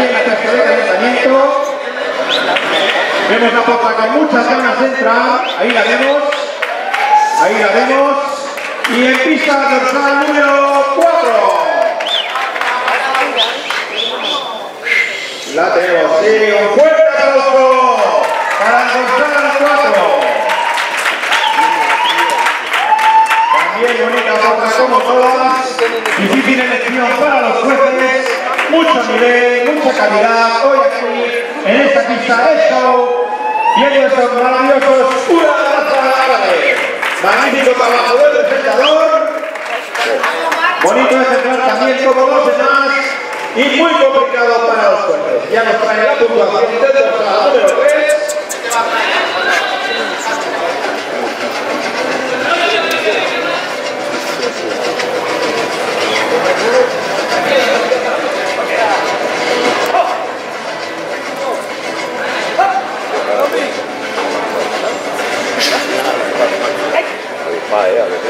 allí en la tercera de calentamiento. Vemos la popa con muchas ganas de entrar. Ahí la vemos. Ahí la vemos. Y en pista dorsal número 4. La tenemos, sí, un fuerte aplauso para el dorsal 4. También bonita boca como todas. Difícil elección para los jueces. Mucho nivel, mucha calidad. Hoy aquí, en esta pista de show, viendo estos maravillosos una árabe. Magnífico trabajo del presentador. Bonito ejemplar también como los demás. Y muy complicado para los jueces. Ya nos trae la puntuación del dorsal número 3. Vaya, a ver.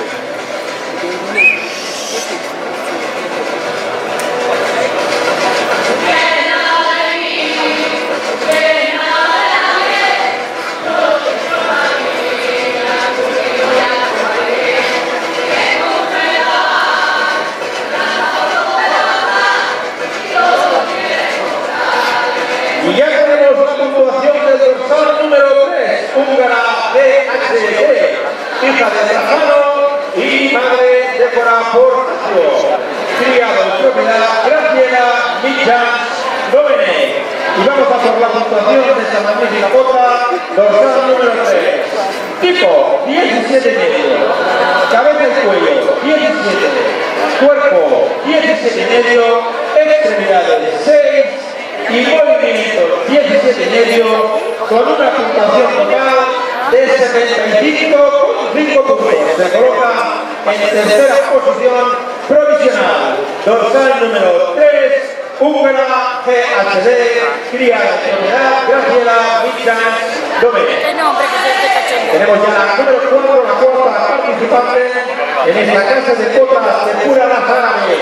Y ya tenemos la puntuación del dorsal número 3, húngara hija de Trajano y madre de Portacio, criado en propiedad Graciela Micha Domene. Y vamos a por la puntuación de esta magnífica bota, dorsal número 3. Tipo, 17 y medio. Cabeza y cuello, 17. Cuerpo, 17 y medio. Extremidades, 6 y movimiento 17 y medio con una puntuación total de 75,5 puntos. Se coloca en tercera posición provisional. Dorsal número 3, húngara GHD, cría Graciela Michas Domene. ¿Qué nombre que se esté cachando? Tenemos ya la número 4, la cuarta participante en esta casa de potas de pura raza árabe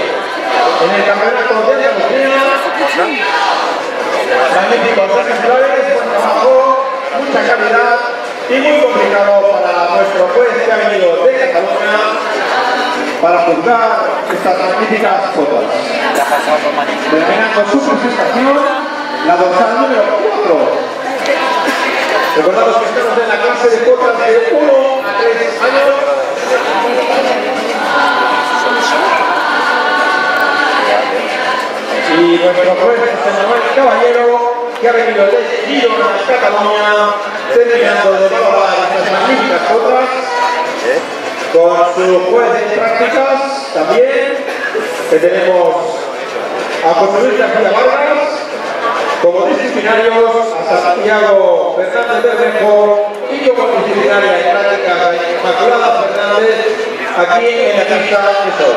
en el campeonato de Andalucía. Magníficos ejemplares, buen trabajo, mucha calidad y muy complicado para nuestro juez que ha venido de Cataluña juzgar estas magníficas fotos. Terminando su presentación, la dorsal número 4 Recordamos que estamos en la clase de cuotas de 1 a 3 años. Y nuestro juez Manuel Caballero, que ha venido desde Girona, Cataluña, terminando de valorar estas magníficas con su juez de prácticas también, que tenemos a José Luis García Vargas, como disciplinarios a Santiago Fernández Bermejo y como disciplinaria en práctica Inmaculada Fernández aquí en la pista de sol.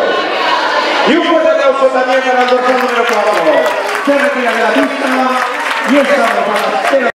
Y un fuerte aplauso también para el dorsal número 4. Se retira de la pista y esta